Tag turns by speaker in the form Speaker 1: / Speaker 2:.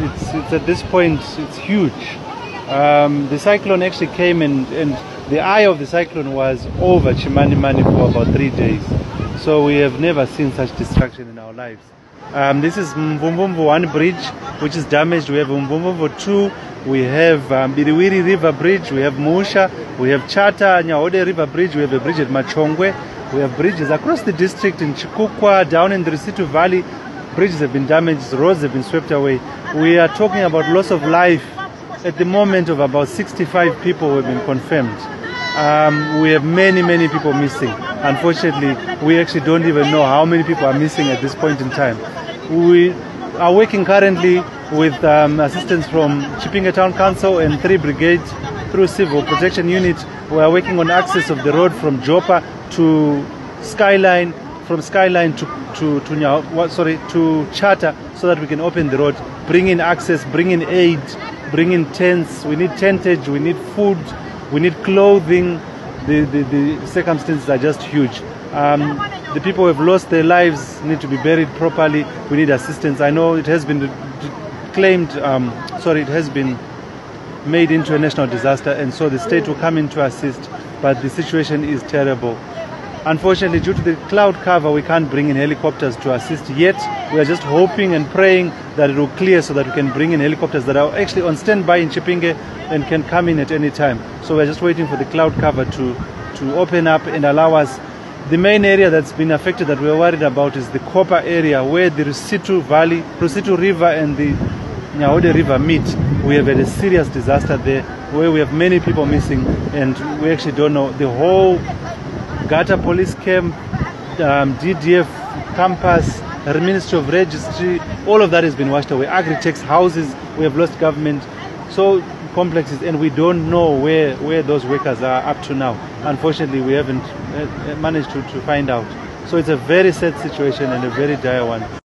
Speaker 1: it's, it's at this point, it's huge. Um, the cyclone actually came and, and the eye of the cyclone was over Chimanimani for about three days. So we have never seen such destruction in our lives. Um, this is Mvumvumvu 1 bridge, which is damaged. We have Mvumvumvu 2. We have um, Biriwiri River Bridge. We have Musha. We have Chata Nyahode River Bridge. We have a bridge at Machongwe. We have bridges across the district in Chikukwa, down in the Rusitu Valley. Bridges have been damaged. Roads have been swept away. We are talking about loss of life at the moment of about 65 people have been confirmed. Um, we have many, many people missing. Unfortunately, we actually don't even know how many people are missing at this point in time. We are working currently with um, assistance from Chipinge Town Council and three brigades through Civil Protection Unit. We are working on access of the road from Jopa to Skyline, from Skyline to to to Nya- what, sorry to Charter, so that we can open the road, bring in access, bring in aid, bring in tents. We need tentage, we need food, we need clothing. The, the, the circumstances are just huge. Um, the people who have lost their lives need to be buried properly. We need assistance. I know it has been claimed, um, sorry, it has been made into a national disaster, and so the state will come in to assist. But the situation is terrible. Unfortunately, due to the cloud cover, we can't bring in helicopters to assist yet. We are just hoping and praying that it will clear so that we can bring in helicopters that are actually on standby in Chipinge and can come in at any time. So we're just waiting for the cloud cover to, to open up and allow us. The main area that's been affected that we're worried about is the Kopa area where the Rusitu Valley, Rusitu River and the Nyahode River meet. We have had a serious disaster there where we have many people missing and we actually don't know the whole Gata Police Camp, um, DDF campus, Ministry of Registry, all of that has been washed away. Agritex houses, we have lost government. So complexes and we don't know where, where those workers are up to now. Unfortunately, we haven't uh, managed to, to find out. So it's a very sad situation and a very dire one.